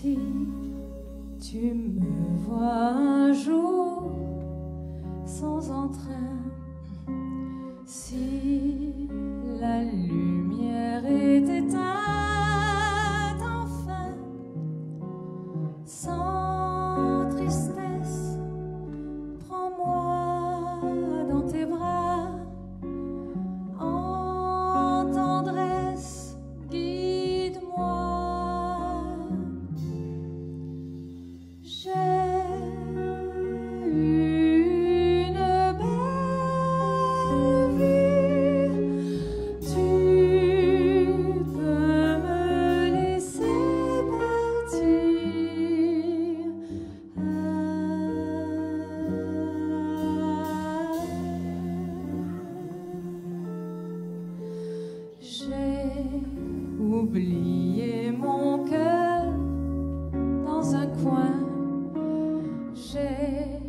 si tu me vois un jour sans entrain oublié mon cœur dans un coin. J'ai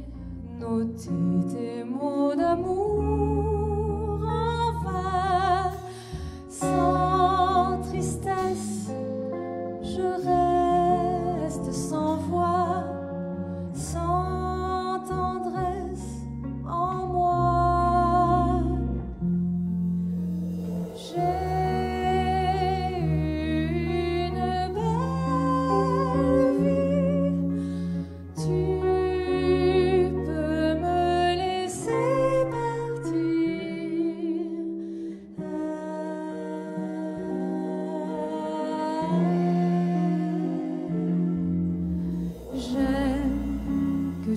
noté tes mots d'amour.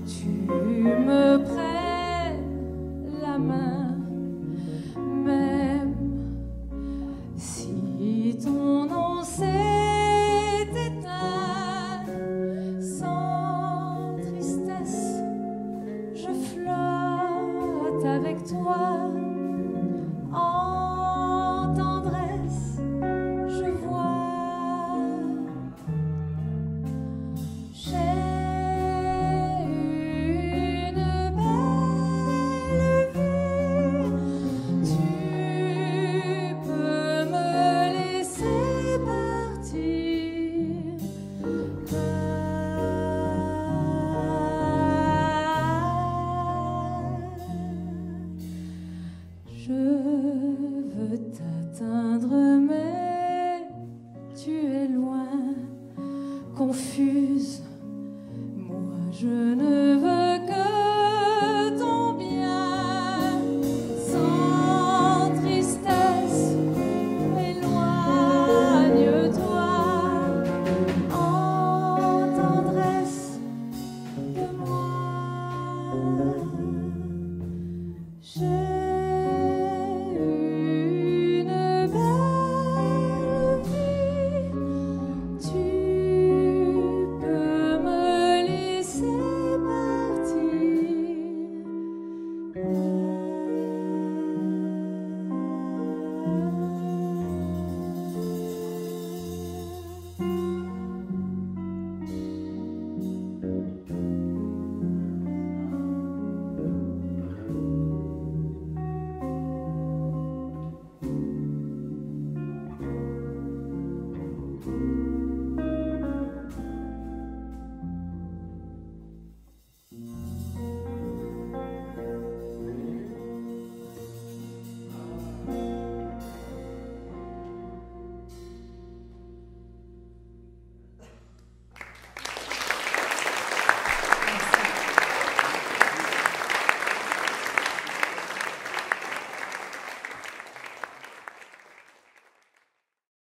tu me prêtes. Je veux t'atteindre, mais tu es loin, confuse. Moi, je ne